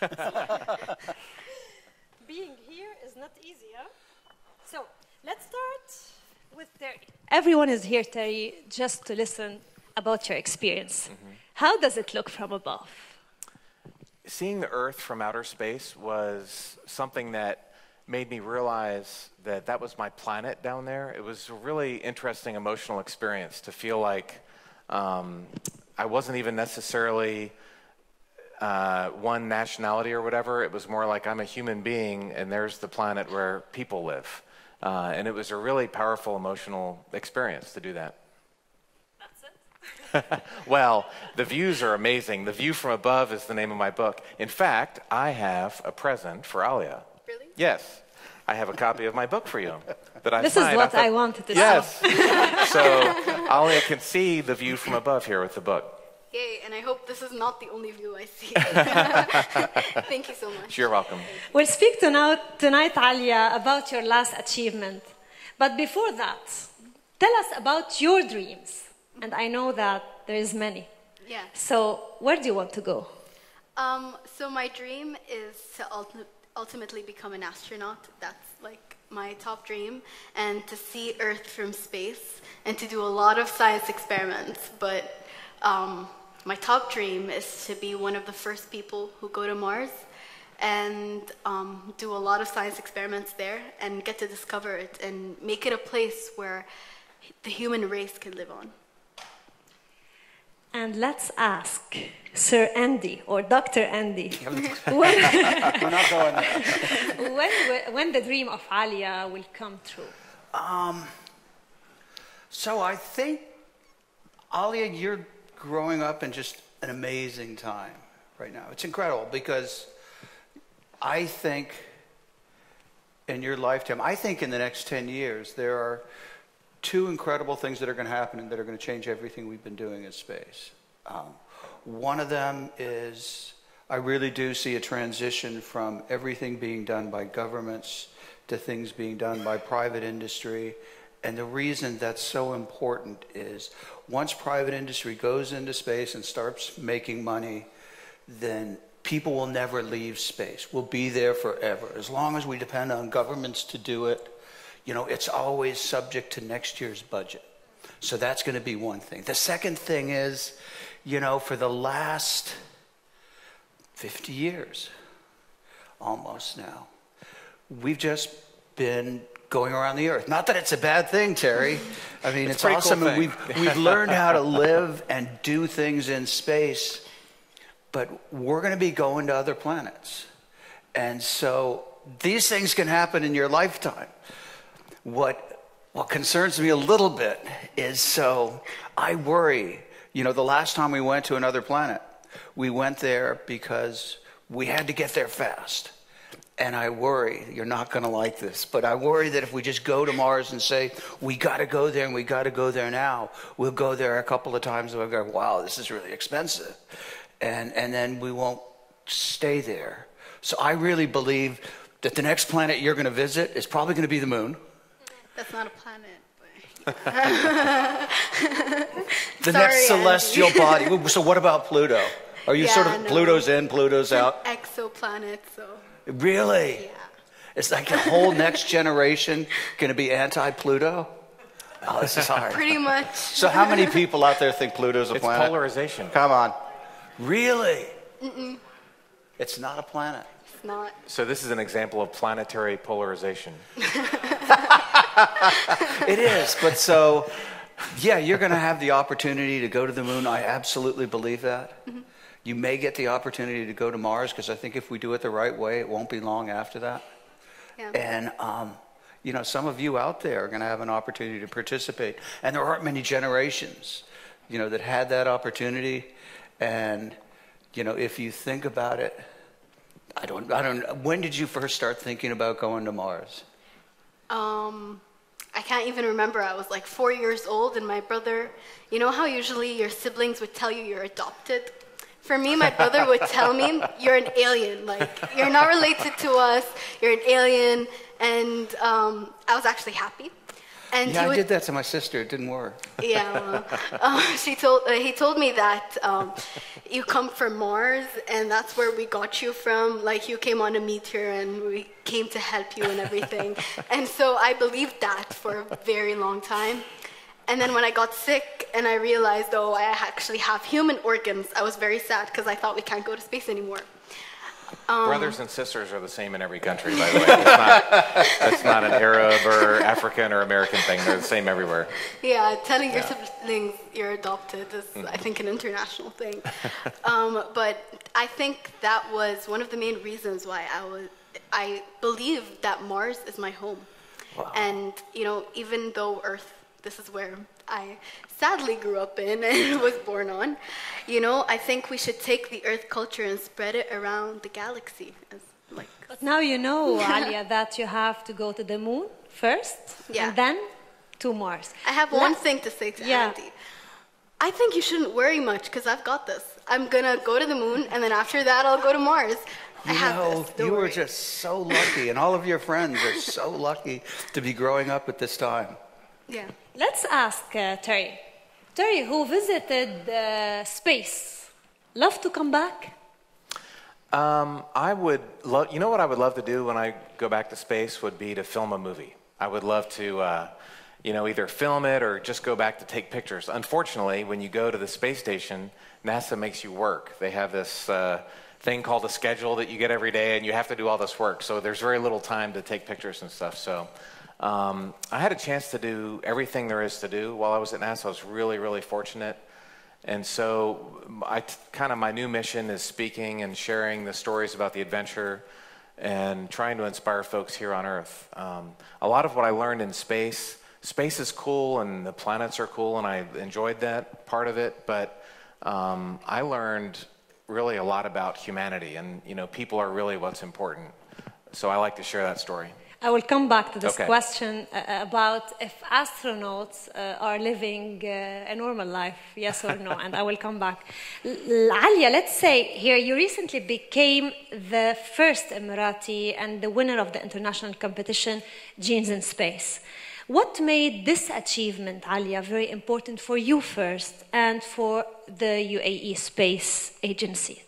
Being here is not easy, huh? So let's start with Terry. Everyone is here, Terry, just to listen about your experience. Mm-hmm. How does it look from above? Seeing the Earth from outer space was something that made me realize that that was my planet down there. It was a really interesting emotional experience to feel like um, I wasn't even necessarily uh, one nationality or whatever. It was more like I'm a human being, and there's the planet where people live. Uh, and it was a really powerful emotional experience to do that. That's it? well, the views are amazing. The View from Above is the name of my book. In fact, I have a present for Alia. Really? Yes. I have a copy of my book for you that I This signed. is what I, thought, I wanted to Yes. so Alia can see the view from above here with the book. Yay, and I hope this is not the only view I see. Thank you so much. You're welcome. We'll speak tonight, tonight, Alia, about your last achievement. But before that, tell us about your dreams. And I know that there is many. Yeah. So where do you want to go? Um, so my dream is to ulti- ultimately become an astronaut. That's like my top dream, and to see Earth from space, and to do a lot of science experiments. But um, my top dream is to be one of the first people who go to Mars and um, do a lot of science experiments there and get to discover it and make it a place where the human race can live on. And let's ask Sir Andy or Dr. Andy when, We're not going there. when, when the dream of Alia will come true. So I think, Alia, you're growing up in just an amazing time right now. It's incredible because I think in your lifetime, I think in the next 10 years, there are two incredible things that are going to happen and that are going to change everything we've been doing in space. Um, one of them is I really do see a transition from everything being done by governments to things being done by private industry. And the reason that's so important is once private industry goes into space and starts making money, then people will never leave space. We'll be there forever. As long as we depend on governments to do it, you know, it's always subject to next year's budget. So that's going to be one thing. The second thing is, you know, for the last 50 years, almost now, we've just been going around the earth. Not that it's a bad thing, Terry. I mean, it's, a pretty cool awesome. and we've, we've learned how to live and do things in space, but we're going to be going to other planets. And so these things can happen in your lifetime. What, what concerns me a little bit is so I worry. You know, the last time we went to another planet, we went there because we had to get there fast. And I worry, you're not going to like this, but I worry that if we just go to Mars and say, we got to go there and we got to go there now, we'll go there a couple of times and we'll go, wow, this is really expensive. And, and then we won't stay there. So I really believe that the next planet you're going to visit is probably going to be the moon. That's not a planet. The Sorry, next celestial body. So what about Pluto? Are you sort of no. Pluto's in, Pluto's out? exoplanet, so Really? yeah. It's like the whole next generation going to be anti-Pluto. Oh, this is hard. Pretty much. So how many people out there think Pluto's a It's planet? polarization. Come on. Really? Mm-mm. It's not a planet. It's not. So this is an example of planetary polarization. It is, but so, yeah, you're going to have the opportunity to go to the moon. I absolutely believe that. Mm-hmm. You may get the opportunity to go to Mars because I think if we do it the right way, it won't be long after that. Yeah. And, um, you know, some of you out there are going to have an opportunity to participate. And there aren't many generations, you know, that had that opportunity. And, you know, if you think about it, I don't, I don't, when did you first start thinking about going to Mars? Um, I can't even remember. I was like four years old, and my brother, you know how usually your siblings would tell you you're adopted? For me, my brother would tell me, You're an alien. Like, you're not related to us, you're an alien. And um, I was actually happy. And Yeah, he I did that to my sister. It didn't work. Yeah, well, uh, she told uh, he told me that um, you come from Mars, and that's where we got you from. Like you came on a meteor, and we came to help you and everything. and so I believed that for a very long time. And then when I got sick and I realized, oh, I actually have human organs, I was very sad because I thought we can't go to space anymore. Um, Brothers and sisters are the same in every country, by the way. It's not, that's not an Arab or African or American thing. They're the same everywhere. Yeah, telling your siblings you're adopted is, I think, an international thing. um, but I think that was one of the main reasons why I was. I believe that Mars is my home, Wow. and you know, even though Earth, this is where I sadly grew up in and was born on. You know, I think we should take the Earth culture and spread it around the galaxy. As, like, But now you know, Alia, that you have to go to the moon first, Yeah. and then to Mars. I have one thing to say to Yeah. Andy. I think you shouldn't worry much because I've got this. I'm gonna go to the moon, and then after that, I'll go to Mars. I You have know, this. You were just so lucky, and all of your friends are so lucky to be growing up at this time. yeah. Let's ask uh, Terry. Terry, who visited uh, space, love to come back? Um, I would love, you know what I would love to do when I go back to space would be to film a movie. I would love to, uh, you know, either film it or just go back to take pictures. Unfortunately, when you go to the space station, NASA makes you work. They have this uh, thing called a schedule that you get every day, and you have to do all this work. So there's very little time to take pictures and stuff. So um, I had a chance to do everything there is to do while I was at NASA. I was really, really fortunate. And so, I kind of my new mission is speaking and sharing the stories about the adventure and trying to inspire folks here on Earth. Um, a lot of what I learned in space, space is cool and the planets are cool, and I enjoyed that part of it. But um, I learned really a lot about humanity, and you know, people are really what's important. So I like to share that story. I will come back to this Okay. question uh, about if astronauts uh, are living uh, a normal life, yes or no, and I will come back. L- L- Alia, let's say here you recently became the first Emirati and the winner of the international competition, Genes in Space. What made this achievement, Alia, very important for you first and for the UAE Space Agency?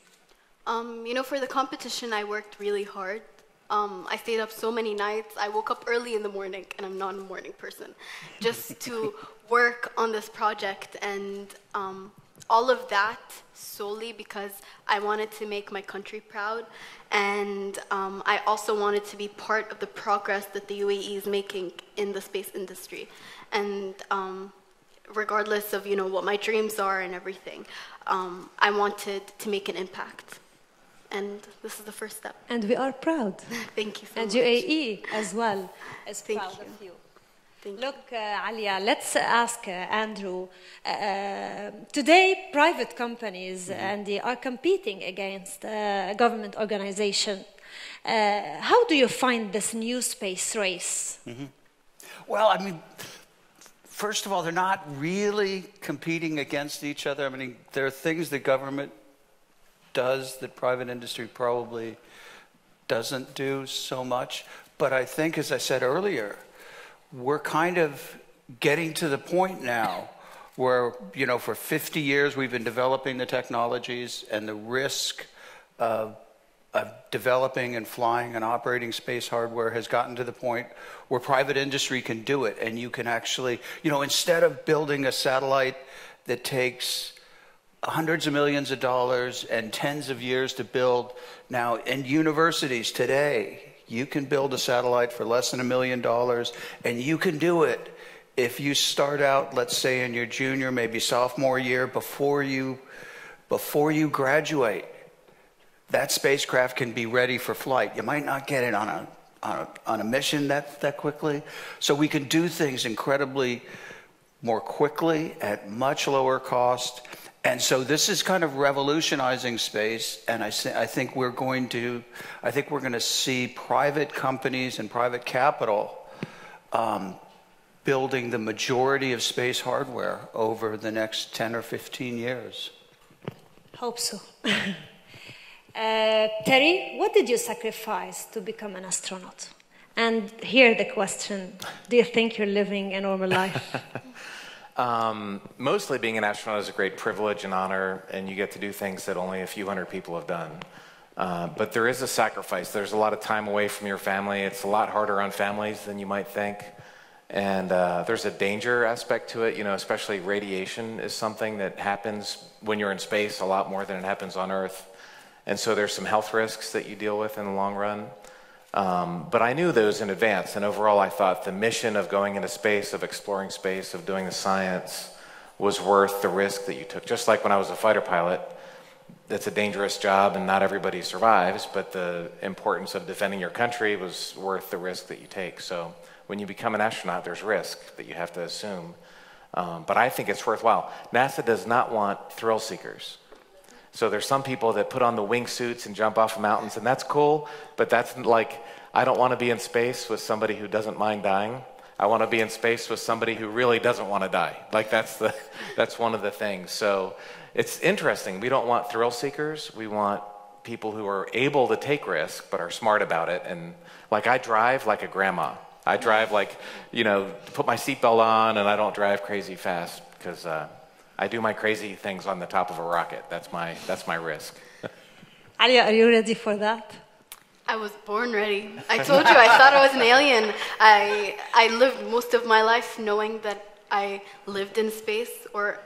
Um, you know, for the competition, I worked really hard. Um, I stayed up so many nights. I woke up early in the morning, and I'm not a morning person, just to work on this project. And um, all of that solely because I wanted to make my country proud. And um, I also wanted to be part of the progress that the UAE is making in the space industry. And um, regardless of you know what my dreams are and everything, um, I wanted to make an impact, and this is the first step. And we are proud. Thank you so And much. UAE as well is Thank proud you. of you. Thank. Look, uh, Alia, let's ask uh, Andrew. Uh, today, private companies and they are competing against uh, government organization. Uh, how do you find this new space race? Well, I mean, first of all, they're not really competing against each other. I mean, there are things that government does that private industry probably doesn't do so much. But I think, as I said earlier, we're kind of getting to the point now where, you know, for 50 years we've been developing the technologies and the risk of, of developing and flying and operating space hardware has gotten to the point where private industry can do it. And you can actually, you know, instead of building a satellite that takes hundreds of millions of dollars and tens of years to build. Now, in universities today, you can build a satellite for less than a million dollars, and you can do it if you start out, let's say, in your junior, maybe sophomore year, before you, before you graduate. That spacecraft can be ready for flight. You might not get it on a, on a, on a mission that, that quickly. So we can do things incredibly more quickly at much lower cost. And so this is kind of revolutionizing space, and I, say, I think we're going to, I think we're going to see private companies and private capital um, building the majority of space hardware over the next 10 or 15 years. Hope so. uh, Terry, what did you sacrifice to become an astronaut? And here the question Do you think you're living a normal life? Um, mostly being an astronaut is a great privilege and honor, and you get to do things that only a few hundred people have done. Uh, but there is a sacrifice. There's a lot of time away from your family. It's a lot harder on families than you might think. And uh, there's a danger aspect to it, you know, especially radiation is something that happens when you're in space a lot more than it happens on Earth. And so there's some health risks that you deal with in the long run. Um, but I knew those in advance, and overall, I thought the mission of going into space, of exploring space, of doing the science was worth the risk that you took. Just like when I was a fighter pilot, it's a dangerous job and not everybody survives, but the importance of defending your country was worth the risk that you take. So when you become an astronaut, there's risk that you have to assume. Um, but I think it's worthwhile. NASA does not want thrill seekers. So there's some people that put on the wingsuits and jump off of mountains, and that's cool, but that's like, I don't want to be in space with somebody who doesn't mind dying. I want to be in space with somebody who really doesn't want to die. Like that's the, that's one of the things. So it's interesting. We don't want thrill seekers. We want people who are able to take risk but are smart about it. And like I drive like a grandma. I drive like, you know, put my seatbelt on, and I don't drive crazy fast because. Uh, I do my crazy things on the top of a rocket. That's my, that's my risk. Alia, are you ready for that? I was born ready. I told you, I thought I was an alien. I, I lived most of my life knowing that I lived in space or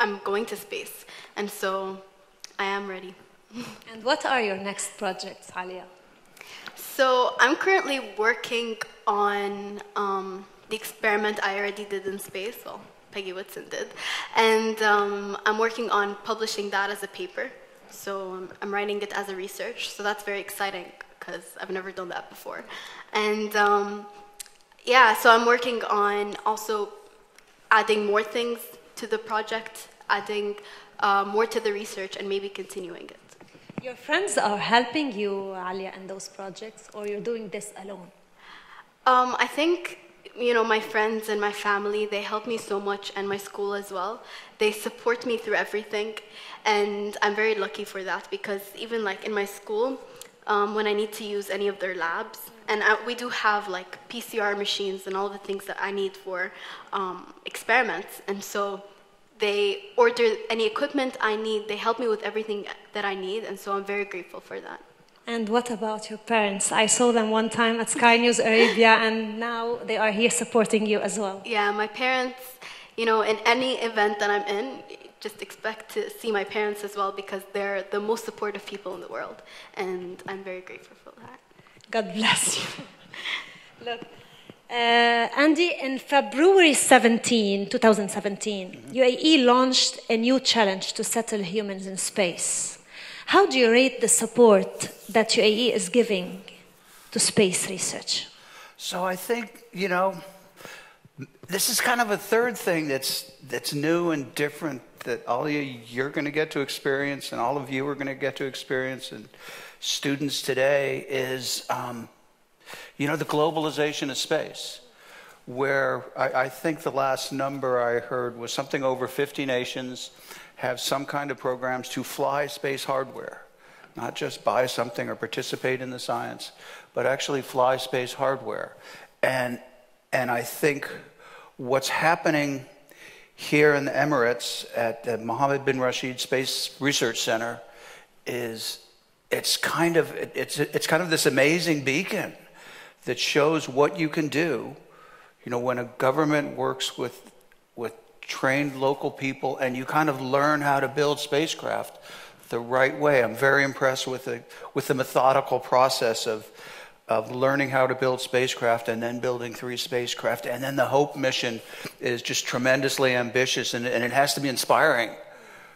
I'm going to space. And so I am ready. and what are your next projects, Alia? So I'm currently working on um, the experiment I already did in space. Well, Peggy Whitson did. And um, I'm working on publishing that as a paper. So um, I'm writing it as a research. So that's very exciting because I've never done that before. And um, yeah, so I'm working on also adding more things to the project, adding uh, more to the research, and maybe continuing it. Your friends are helping you, Alia, in those projects, or you're doing this alone? Um, I think you know, my friends and my family, they help me so much, and my school as well. They support me through everything, and I'm very lucky for that because even like in my school, um, when I need to use any of their labs, and I, we do have like PCR machines and all the things that I need for um, experiments, and so they order any equipment I need. They help me with everything that I need, and so I'm very grateful for that. And what about your parents? I saw them one time at Sky News Arabia, and now they are here supporting you as well. Yeah, my parents, you know, in any event that I'm in, just expect to see my parents as well because they're the most supportive people in the world. And I'm very grateful for that. God bless you. Look. Uh, Andy, in February 17, 2017, mm-hmm. UAE launched a new challenge to settle humans in space. How do you rate the support that UAE is giving to space research? So I think, you know, this is kind of a third thing that's, that's new and different that all of you, you're going to get to experience and all of you are going to get to experience and students today is, um, you know, the globalization of space where I, I, think the last number I heard was something over 50 nations have some kind of programs to fly space hardware, not just buy something or participate in the science, but actually fly space hardware. And, and I think what's happening here in the Emirates at the Mohammed bin Rashid Space Research Center is it's kind of it's it's kind of this amazing beacon that shows what you can do you know when a government works with with trained local people, and you kind of learn how to build spacecraft the right way. I'm very impressed with the, with the methodical process of, of learning how to build spacecraft and then building three spacecraft. And then the HOPE mission is just tremendously ambitious, and, and it has to be inspiring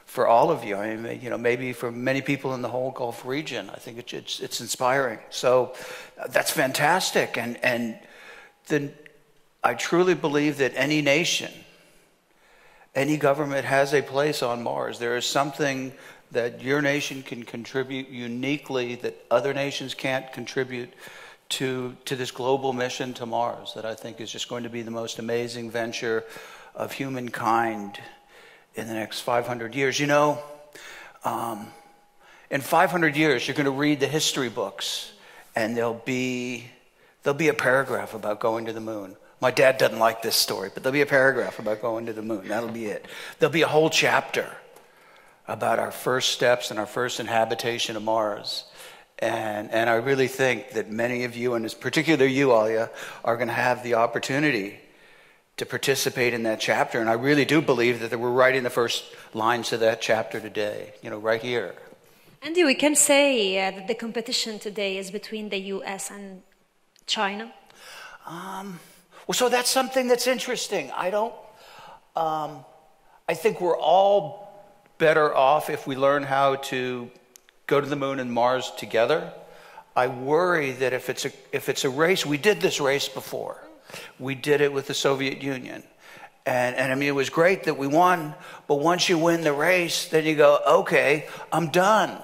for all of you. I mean, you know, maybe for many people in the whole Gulf region. I think it's, it's, it's inspiring. So uh, that's fantastic. And, and the, I truly believe that any nation any government has a place on Mars. There is something that your nation can contribute uniquely that other nations can't contribute to, to this global mission to Mars that I think is just going to be the most amazing venture of humankind in the next 500 years. You know, um, in 500 years, you're going to read the history books, and there'll be there'll be a paragraph about going to the moon. My dad doesn't like this story, but there'll be a paragraph about going to the moon. That'll be it. There'll be a whole chapter about our first steps and our first inhabitation of Mars. And, and I really think that many of you, and particularly you, Alia, are going to have the opportunity to participate in that chapter. And I really do believe that we're writing the first lines of that chapter today, you know, right here. Andy, we can say uh, that the competition today is between the US and China. Um, well, so that's something that's interesting. I don't, um, I think we're all better off if we learn how to go to the moon and Mars together. I worry that if it's a, if it's a race, we did this race before. We did it with the Soviet Union. And, and I mean, it was great that we won, but once you win the race, then you go, okay, I'm done.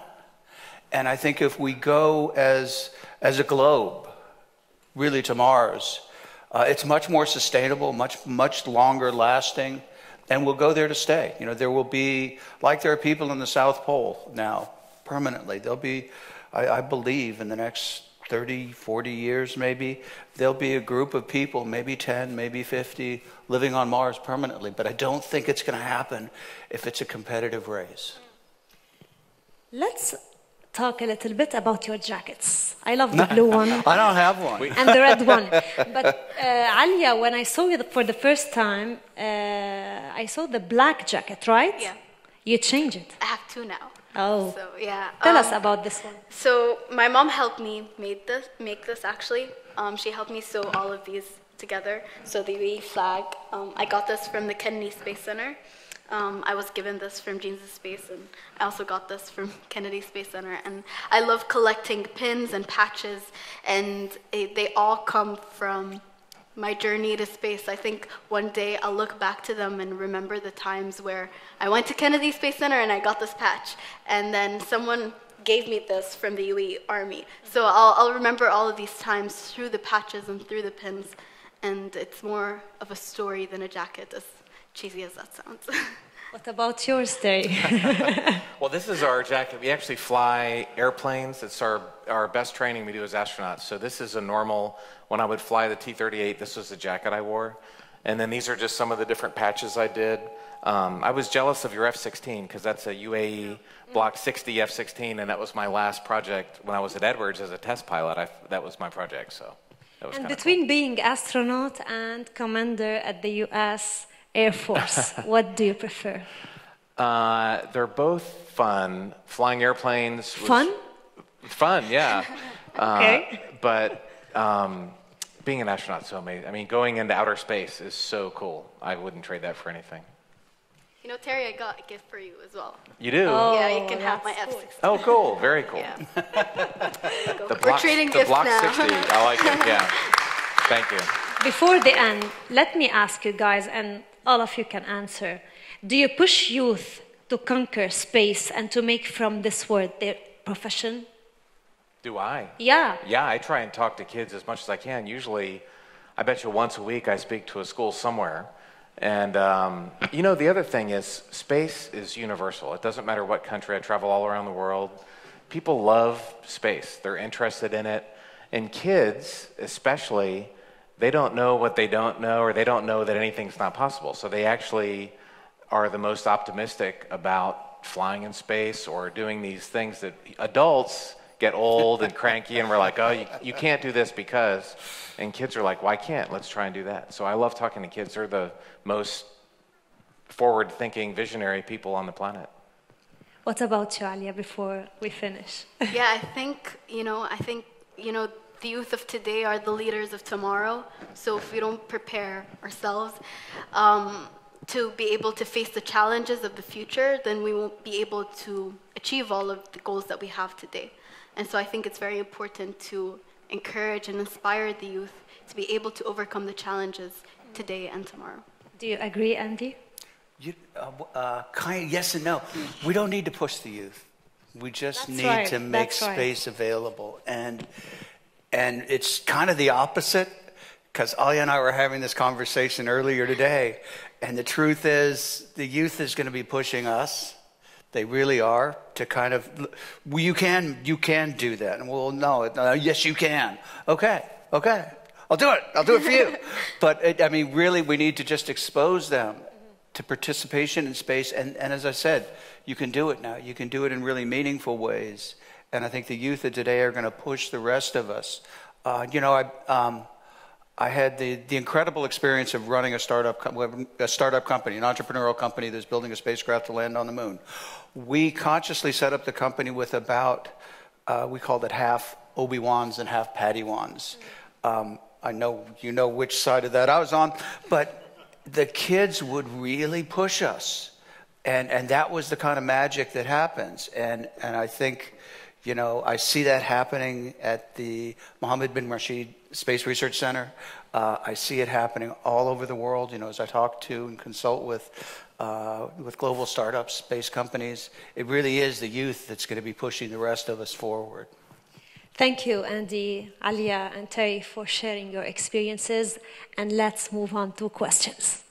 And I think if we go as, as a globe, really to Mars, uh, it's much more sustainable, much, much longer lasting, and we'll go there to stay. You know, there will be, like there are people in the South Pole now, permanently. There'll be, I, I believe, in the next 30, 40 years maybe, there'll be a group of people, maybe 10, maybe 50, living on Mars permanently. But I don't think it's going to happen if it's a competitive race. Let's talk a little bit about your jackets. I love the blue one. I don't have one. and the red one. But uh, Alia, when I saw you for the first time, uh, I saw the black jacket, right? Yeah. You changed it. I have two now. Oh. So yeah. Tell um, us about this one. So my mom helped me made this, make this actually. Um, she helped me sew all of these together. So the UAE flag. Um, I got this from the Kennedy Space Center. Um, I was given this from Genes in Space, and I also got this from Kennedy Space Center. And I love collecting pins and patches, and it, they all come from my journey to space. I think one day I'll look back to them and remember the times where I went to Kennedy Space Center and I got this patch, and then someone gave me this from the UAE Army. So I'll, I'll remember all of these times through the patches and through the pins, and it's more of a story than a jacket, as cheesy as that sounds. What about yours, Terry? Well, this is our jacket. We actually fly airplanes. It's our, our best training we do as astronauts. So this is a normal, when I would fly the T-38, this was the jacket I wore. And then these are just some of the different patches I did. Um, I was jealous of your F-16 because that's a UAE Block 60 F-16, and that was my last project when I was at Edwards as a test pilot. I, that was my project, so that was and kinda between being astronaut and commander at the U.S. Air Force, what do you prefer? Uh, they're both fun. Flying airplanes. Fun? Fun, yeah. Okay. Uh, but um, being an astronaut is so amazing. I mean, going into outer space is so cool. I wouldn't trade that for anything. you know, Terry, I got a gift for you as well. You do? Oh. yeah, you can have my that's F-16. Oh, cool. Very cool. Yeah. Go. The We're block, trading the gifts block now. 60. I like it. Yeah. Thank you. Before the end, let me ask you guys, and all of you can answer. Do you push youth to conquer space and to make from this world their profession? Do I? Yeah. Yeah, I try and talk to kids as much as I can. Usually, I bet you once a week I speak to a school somewhere. And, um, you know, the other thing is space is universal. It doesn't matter what country I travel all around the world. People love space, they're interested in it. And kids, especially, they don't know what they don't know, or they don't know that anything's not possible. So they actually are the most optimistic about flying in space or doing these things that adults get old and cranky and we're like, oh, you, you can't do this because. And kids are like, why can't? Let's try and do that. So I love talking to kids. They're the most forward thinking, visionary people on the planet. What about you, Alia, before we finish? yeah, I think, you know, I think, you know, the youth of today are the leaders of tomorrow. So if we don't prepare ourselves um, to be able to face the challenges of the future, then we won't be able to achieve all of the goals that we have today. And so I think it's very important to encourage and inspire the youth to be able to overcome the challenges today and tomorrow. Do you agree, Andy? You, uh, uh, kind yes and no. We don't need to push the youth. We just That's need right, to make that's right. space available. And, and it's kind of the opposite because Alia and I were having this conversation earlier today. And the truth is, the youth is going to be pushing us. They really are to kind of, well, you can, you can do that. And well, no, no, uh, yes, you can. Okay, Okay, I'll do it. I'll do it for you. but it, I mean, really, we need to just expose them to participation in space. And, and as I said, you can do it now. You can do it in really meaningful ways. And I think the youth of today are going to push the rest of us. Uh, you know, I, um, I had the, the incredible experience of running a startup, a startup company, an entrepreneurial company that's building a spacecraft to land on the moon. We consciously set up the company with about, uh, we called it half Obi-Wans and half Padawans. Um, I know you know which side of that I was on, but the kids would really push us. And, and that was the kind of magic that happens. And, and I think, you know, I see that happening at the Mohammed bin Rashid Space Research Center. Uh, I see it happening all over the world, you know, as I talk to and consult with, uh, with global startups, space companies. It really is the youth that's going to be pushing the rest of us forward. Thank you, Andy, Alia, and Terry, for sharing your experiences. And let's move on to questions.